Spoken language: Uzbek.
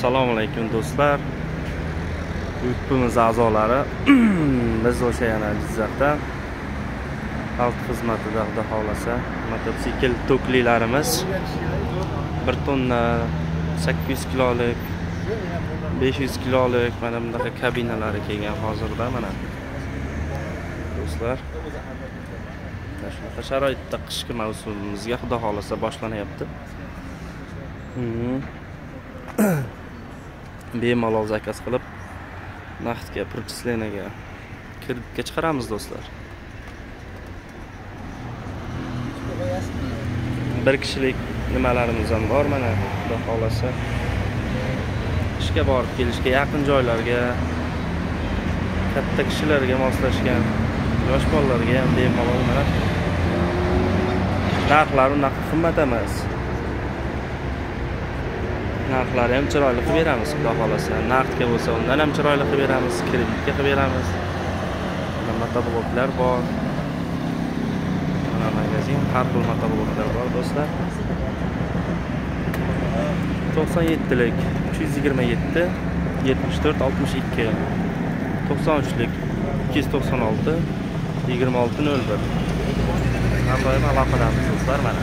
assalomu alaykum do'stlar. Yurtimiz a'zolari. Biz o'sha yana jizzaxda xalq xizmatida xudo xohlasa mototsikl toklilarimiz bir tonna sakkiz yuz kilolik besh yuz kilolik mana bunaqa kabinalari kelgan hozirda mana. Do'stlar mana shunaqa sharoitda qishki mavsumimizga xudo xohlasa boshlanyapti. Bemalol zakaz qilib naqdga prochислениyaga kreditga chiqaramiz do'stlar. Bir kishilik nimalarimiz ham bor mana xudo xohlasa. Ishga borib kelishga yaqin joylarga katta kishilarga moslashgan yosh bolalarga ham bemalol mana. Narxlari unaqa qimmat emas narxlari ham chiroyli qilib beramiz xudo xohlasa. Naqdga bo'lsa undan ham chiroyli qilib beramiz kreditga qilib beramiz. Mana motobloklar bor. Mana magazin har xil motobloklar bor do'stlar. To'qson yettilik uch yuz yigirma yetti yetmish to'rt oltmish ikki. To'qson uchlik ikki yuz to'qson olti yigirma olti nol bir. Aloqadamiz do'stlar mana.